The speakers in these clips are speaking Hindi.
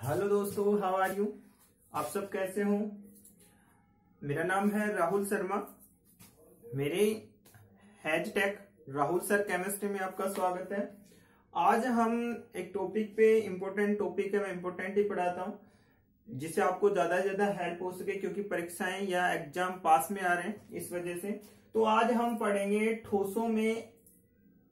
हेलो दोस्तों हाउ आर यू आप सब कैसे हो? मेरा नाम है राहुल शर्मा। मेरे हैज़ टेक राहुल सर केमिस्ट्री में आपका स्वागत है। आज हम एक टॉपिक पे इम्पोर्टेंट टॉपिक है, मैं इम्पोर्टेंट ही पढ़ाता हूँ, जिससे आपको ज़्यादा से ज़्यादा हेल्प हो सके, क्योंकि परीक्षाएँ या एग्ज़ाम पास में आ रहे हैं इस वजह से। तो आज हम पढ़ेंगे ठोसों में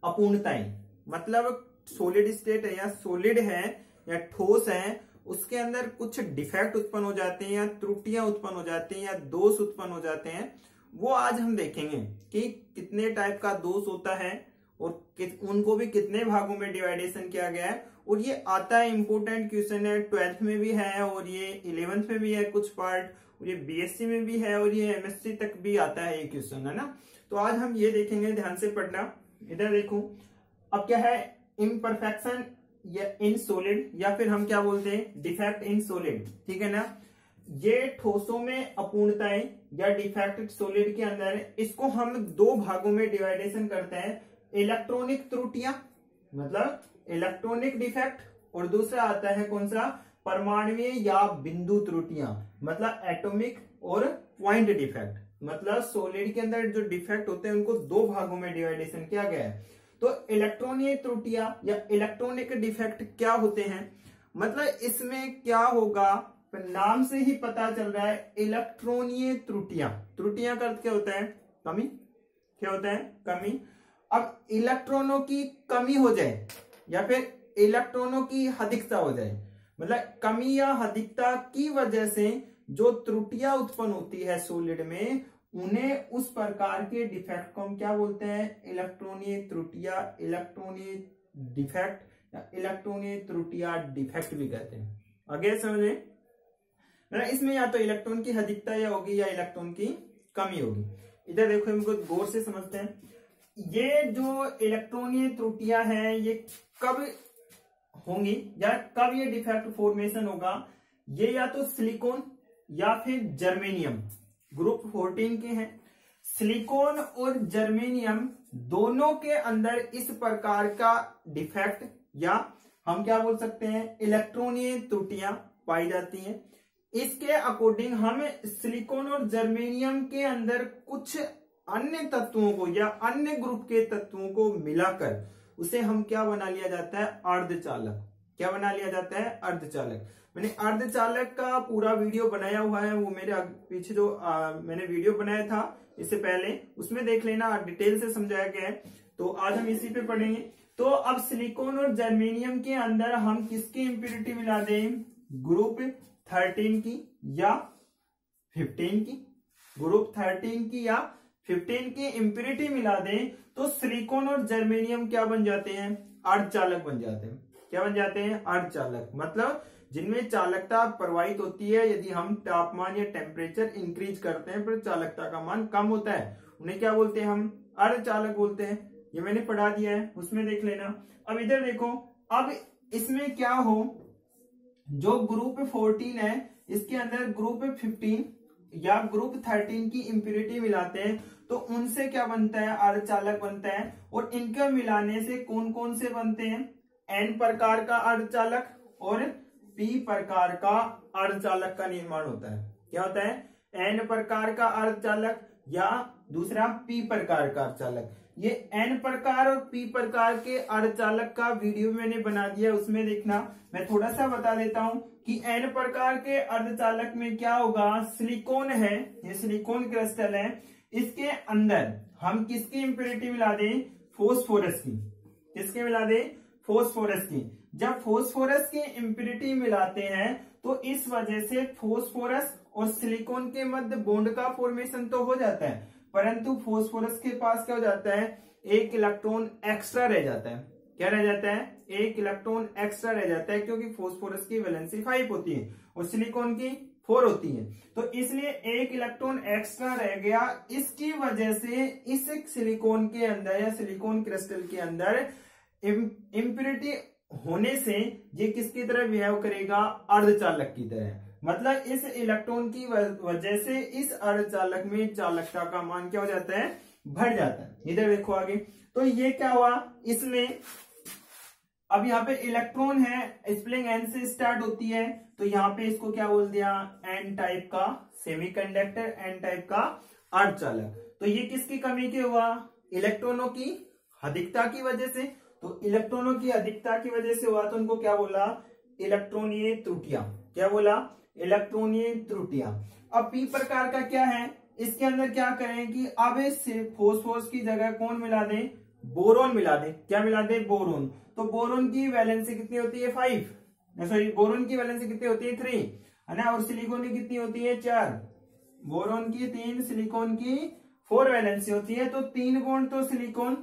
अपूर्णताएँ। मतलब सोलिड स्टेट है या सोलिड है या ठोस है उसके अंदर कुछ डिफेक्ट उत्पन्न हो जाते हैं या त्रुटियाँ उत्पन्न हो जाती हैं या दोष उत्पन्न हो जाते हैं, वो आज हम देखेंगे कि कितने टाइप का दोष होता है और उनको भी कितने भागों में डिवाइडेशन किया गया है। और ये आता है इंपोर्टेंट क्वेश्चन है ट्वेल्थ में भी है और ये इलेवेंथ में भी है कुछ पार्ट और ये बीएससी में भी है और ये एमएससी तक भी आता है ये क्वेश्चन है ना? तो आज हम ये देखेंगे, ध्यान से पढ़ना। इधर देखो, अब क्या है? इम्परफेक्शन या इन सोलिड या फिर हम क्या बोलते हैं? डिफेक्ट इन सोलिड ठीक है ना? ये ठोसों में अपूर्णताएँ या डिफेक्ट सोलिड के अंदर इसको हम दो भागों में डिवाइडेशन करते हैं इलेक्ट्रॉनिक त्रुटियाँ मतलब इलेक्ट्रॉनिक डिफेक्ट और दूसरा आता है कौन सा? परमाणुवीय या बिंदु त्रुटियाँ मतलब एटॉमिक और पॉइंट डिफेक्ट मतलब सोलिड के अंदर जो डिफेक्ट होते हैं, उनको दो भागों में डिवाइडेशन किया गया है। तो इलेक्ट्रॉनीय त्रुटियाँ या इलेक्ट्रॉनिक डिफेक्ट क्या होते हैं? मतलब इसमें क्या होगा? नाम से ही पता चल रहा है इलेक्ट्रॉनीय त्रुटियाँ। त्रुटियाँ का अर्थ क्या होता है? कमी। क्या होता है? कमी। अब इलेक्ट्रॉनों की कमी हो जाए, या फिर इलेक्ट्रॉनों की अधिकता हो जाए। मतलब कमी या अधिकता की वजह से जो त्रुटियाँ उत्पन्न होती है सोलिड में उन्हें उस प्रकार के डिफेक्ट को हम क्या बोलते हैं? इलेक्ट्रॉनीय त्रुटिया इलेक्ट्रॉनीय डिफेक्ट या इलेक्ट्रॉनीय त्रुटिया डिफेक्ट भी कहते हैं। आगे समझे। इसमें या तो इलेक्ट्रॉन की अधिकता या होगी या इलेक्ट्रॉन की कमी होगी। इधर देखो, इनको गौर से समझते हैं। ये जो इलेक्ट्रॉनीय त्रुटियाँ हैं, ये कब होंगी या कब ये डिफेक्ट फॉर्मेशन होगा? ये या तो सिलिकॉन या फिर जर्मेनियम ग्रुप 14 के हैं। सिलिकॉन और जर्मेनियम दोनों के अंदर इस प्रकार का डिफेक्ट या हम क्या बोल सकते हैं इलेक्ट्रॉनीय त्रुटियाँ पाई जाती हैं। इसके अकॉर्डिंग हम सिलिकॉन और जर्मेनियम के अंदर कुछ अन्य तत्वों को या अन्य ग्रुप के तत्वों को मिलाकर उसे हम क्या बना लिया जाता है, अर्धचालक। क्या बना लिया जाता है? अर्धचालक। मैंने अर्धचालक का पूरा वीडियो बनाया हुआ है वो मेरे पीछे जो आ, मैंने वीडियो बनाया था इससे पहले उसमें देख लेना डिटेल से समझाया गया है। तो आज हम इसी पे पढ़ेंगे। तो अब सिलिकॉन और जर्मेनियम के अंदर हम किसकी इंप्योरिटी मिला दें? ग्रुप थर्टीन की या फिफ्टीन की? ग्रुप थर्टीन की या फिफ्टीन की इंप्योरिटी मिला दें तो सिलिकॉन और जर्मेनियम क्या बन जाते हैं? अर्धचालक बन जाते हैं। क्या बन जाते हैं? अर्धचालक। मतलब जिनमें चालकता प्रवाहित होती है, यदि हम तापमान या टेम्परेचर इंक्रीज करते हैं पर चालकता का मान कम होता है। उन्हें क्या बोलते हैं हम? अर्धचालक बोलते हैं। ये मैंने पढ़ा दिया है, उसमें देख लेना। अब इधर देखो, अब इसमें क्या हो? जो ग्रुप फोर्टीन है, इसके अंदर ग्रुप फिफ्टीन या ग्रुप थर्टीन की इंप्योरिटी मिलाते हैं तो उनसे क्या बनता है? अर्धचालक बनता है। और इनके मिलाने से कौन कौन से बनते हैं? एन प्रकार का अर्धचालक और पी प्रकार का अर्धचालक का निर्माण होता है। क्या होता है? एन प्रकार का अर्धचालक या दूसरा पी प्रकार का अर्धचालक। ये एन प्रकार और पी प्रकार के अर्धचालक का वीडियो मैंने बना दिया, उसमें देखना। मैं थोड़ा सा बता देता हूँ कि एन प्रकार के अर्धचालक में क्या होगा। सिलिकॉन है, ये सिलिकॉन क्रिस्टल है। इसके अंदर हम किसकी इंप्योरिटी मिला दें? फोस्फोरस की। किसके मिला दें? फोस्फोरस की। जब फोस्फोरस की इंप्योरिटी मिलाते हैं तो इस वजह से फोस्फोरस और सिलिकॉन के मध्य बॉन्ड का फॉर्मेशन तो हो जाता है, परंतु फोस्फोरस के पास क्या हो जाता है? एक इलेक्ट्रॉन एक्स्ट्रा रह जाता है। क्या रह जाता है? एक इलेक्ट्रॉन एक्स्ट्रा रह जाता है, क्योंकि फोस्फोरस की वैलेंसी फाइव होती है और सिलिकॉन की फोर होती है। तो इसलिए एक इलेक्ट्रॉन एक्स्ट्रा रह गया। इसकी वजह से इस सिलिकॉन के अंदर या सिलिकॉन क्रिस्टल के अंदर इम्प्योरिटी होने से ये किसकी तरह बिहेव करेगा? अर्धचालक की तरह। मतलब इस इलेक्ट्रॉन की वजह से इस अर्धचालक में चालकता का मान क्या हो जाता है? बढ़ जाता है। इधर देखो आगे। तो ये क्या हुआ? इसमें अब यहाँ पे इलेक्ट्रॉन है स्प्लिंग एन से स्टार्ट होती है। तो यहाँ पे इसको क्या बोल दिया? एन टाइप का सेमीकंडक्टर एन टाइप का अर्धचालक। तो ये किसकी कमी के हुआ? इलेक्ट्रॉनों की अधिकता की वजह से। तो इलेक्ट्रॉनों की अधिकता की वजह से हुआ तो उनको क्या बोला? इलेक्ट्रॉनीय त्रुटियाँ। क्या बोला? इलेक्ट्रॉनीय त्रुटियाँ। अब पी प्रकार का क्या है? इसके अंदर क्या करें कि अब फोस्फोरस की जगह कौन मिला दें? बोरोन मिला दें। क्या मिला दें? बोरोन। तो बोरोन की वैलेंसी कितनी होती है? फाइव सॉरी बोरोन की वैलेंसी कितनी होती है? थ्री है ना? और सिलिकॉन की कितनी होती है? चार। बोरोन की तीन सिलिकॉन की फोर वैलेंसी होती है। तो तीन बॉन्ड तो सिलिकॉन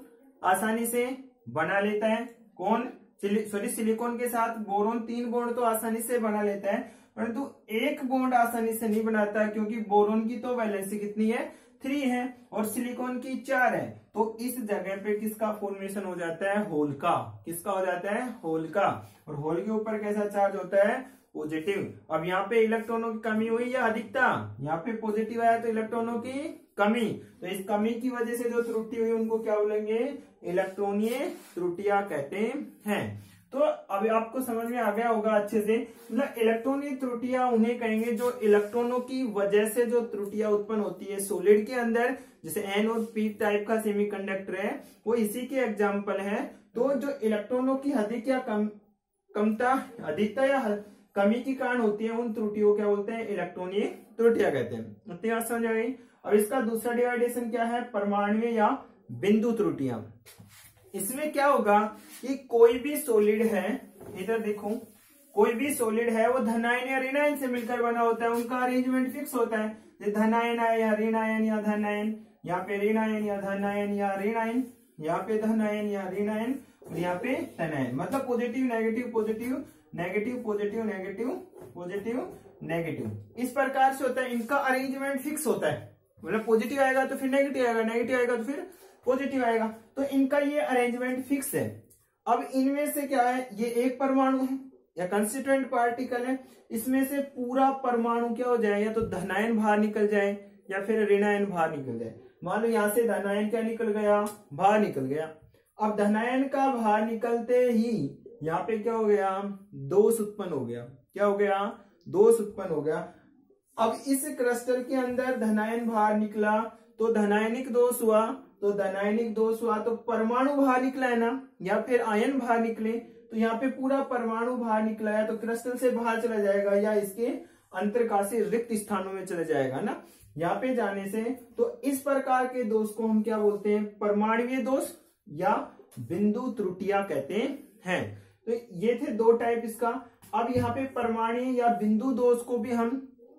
आसानी से बना लेता है। कौन? सॉरी, सिलिकॉन के साथ बोरोन तीन बॉन्ड तो आसानी से बना लेता है। परंतु एक बॉन्ड आसानी से नहीं बनाता क्योंकि बोरोन की तो वैलेंसी कितनी है? थ्री है और सिलिकॉन की चार है। तो इस जगह पे किसका फॉर्मेशन हो जाता है? होल का। किसका हो जाता है? होल का। और होल के ऊपर कैसा चार्ज होता है? पॉजिटिव अब यहाँ पे इलेक्ट्रॉनों की कमी हुई या अधिकता? यहाँ पे पॉजिटिव आया तो इलेक्ट्रॉनों की कमी। तो इस कमी की वजह से जो त्रुटि हुई, उनको क्या बोलेंगे? इलेक्ट्रॉनीय त्रुटियाँ कहते हैं। तो अभी आपको समझ में आ गया होगा अच्छे से। मतलब इलेक्ट्रॉनिक त्रुटियाँ उन्हें कहेंगे जो इलेक्ट्रॉनों की वजह से जो त्रुटियाँ उत्पन्न होती है सोलिड के अंदर, जैसे एन और पी टाइप का सेमीकंडक्टर है, वो इसी के एग्ज़ाम्पल है। तो जो इलेक्ट्रॉनों की अधिक या कम, कमता, अधिकता या कमी के कारण होती है, उन त्रुटियों क्या बोलते हैं? इलेक्ट्रॉनिक त्रुटियाँ कहते हैं। बात समझ आ गई। अब इसका दूसरा डिवाइडेशन क्या है? परमाणु या बिंदु त्रुटियाँ। इसमें क्या होगा कि कोई भी सोलिड है, इधर देखो, कोई भी सोलिड है, वो धनायन या ऋणायन से मिलकर बना होता है। उनका अरेंजमेंट फिक्स होता है। धनायन है या ऋणायन या धनायन, यहाँ पे ऋणायन या धनायन या ऋणायन, यहाँ पे धनायन या ऋणायन, और यहाँ पे धनायन। मतलब positive negative positive negative positive negative positive negative इस प्रकार से होता है, इनका अरेंजमेंट फिक्स होता है। मतलब पॉजिटिव आएगा तो फिर नेगेटिव आएगा नेगेटिव आएगा तो फिर पॉजिटिव आएगा। तो इनका ये अरेंजमेंट फिक्स है। अब इनमें से क्या है? ये एक परमाणु है, या कंस्टिट्यूएंट पार्टिकल है। इसमें से पूरा परमाणु क्या हो जाए? या तो धनायन बाहर निकल जाए, या फिर ऋणायन बाहर निकल जाए। मान लो यहाँ से धनायन क्या निकल गया? बाहर निकल गया। अब धनायन का बाहर निकलते ही यहाँ पे क्या हो गया? दोष उत्पन्न हो गया। क्या हो गया? दोष उत्पन्न हो गया। अब इस क्लस्टर के अंदर धनायन बाहर निकला तो धनायनिक दोष हुआ तो धनायनिक दोष हुआ तो परमाणु बाहर निकला है ना? या फिर आयन बाहर निकले तो यहाँ पे पूरा परमाणु बाहर निकला है तो क्रिस्टल से बाहर चला जाएगा या इसके अंतरकाशी रिक्त स्थानों में चला जाएगा ना? यहाँ पे जाने से तो इस प्रकार के दोष को हम क्या बोलते हैं? परमाणुय दोष या बिंदु त्रुटिया कहते हैं। तो ये थे दो टाइप इसका। अब यहाँ पे परमाणु या बिंदु दोष को भी हम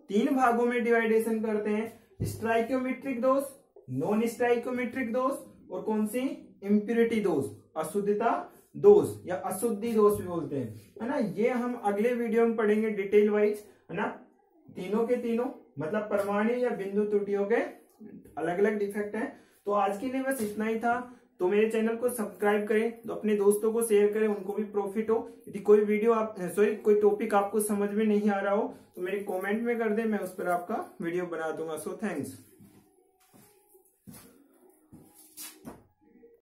तीन भागों में डिवाइडेशन करते हैं। स्ट्राइकोमेट्रिक दोष नॉन स्ट्राइकोमेट्रिक दोष और कौन सी? इम्प्योरिटी दोष, अशुद्धता दोष या अशुद्धि दोष भी बोलते हैं। है ना? ये हम अगले वीडियो में पढ़ेंगे डिटेल वाइज है ना? तीनों के तीनों मतलब परमाणु या बिंदु त्रुटियों के अलग अलग डिफेक्ट हैं। तो आज के लिए बस इतना ही था। तो मेरे चैनल को सब्सक्राइब करें तो अपने दोस्तों को शेयर करें, उनको भी प्रॉफिट हो। यदि कोई वीडियो आप सॉरी कोई टॉपिक आपको समझ में नहीं आ रहा हो तो मेरे कमेंट में कर दें, मैं उस पर आपका वीडियो बना दूँगा। So thanks